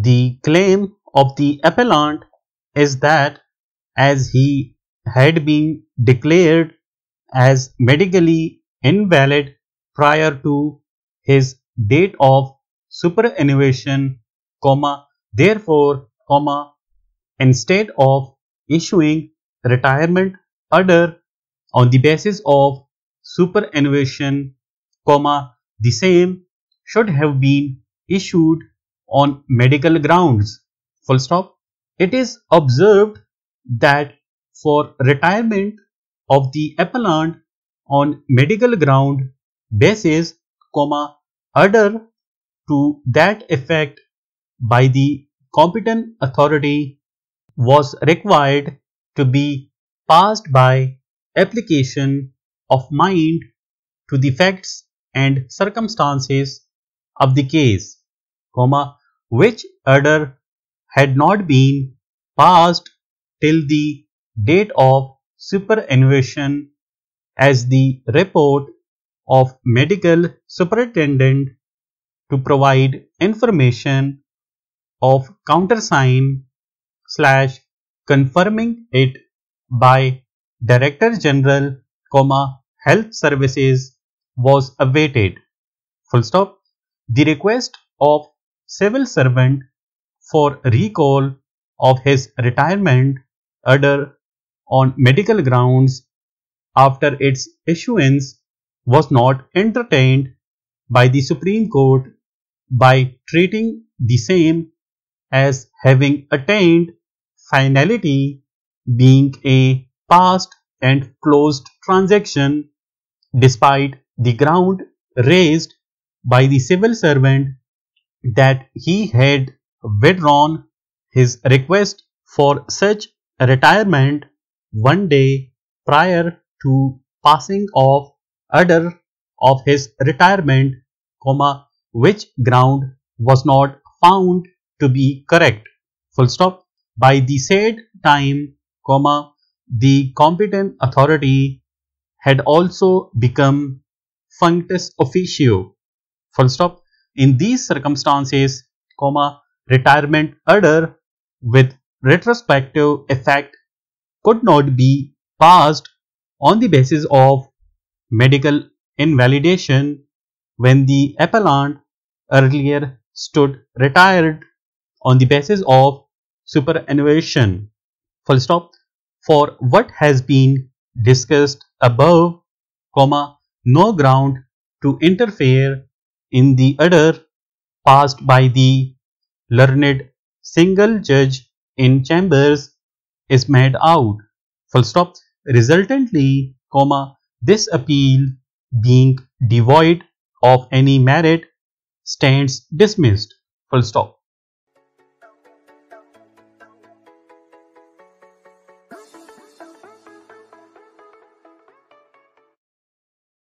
The claim of the appellant is that as he had been declared as medically invalid prior to his date of superannuation, comma, therefore, comma, instead of issuing retirement order on the basis of superannuation, comma, the same should have been issued on medical grounds. Full stop. It is observed that for retirement of the appellant on medical ground basis, comma, order to that effect by the competent authority was required to be passed by application of mind to the facts and circumstances of the case, comma, which order had not been passed till the date of superannuation as the report of medical superintendent to provide information of countersign slash confirming it by Director General, comma, Health Services was awaited. Full stop. The request of civil servant for recall of his retirement order on medical grounds after its issuance was not entertained by the Supreme Court by treating the same as having attained finality being a past and closed transaction despite the ground raised by the civil servant that he had withdrawn his request for such retirement one day prior to passing of order of his retirement, comma, which ground was not found to be correct. Full stop. By the said time, comma, the competent authority had also become functus officio. Full stop. In these circumstances, comma, retirement order with retrospective effect could not be passed on the basis of medical invalidation when the appellant earlier stood retired on the basis of superannuation. Full stop. For what has been discussed above, comma, no ground to interfere in the order passed by the learned single judge in chambers is made out. Full stop. Resultantly, comma, this appeal being devoid of any merit stands dismissed. Full stop.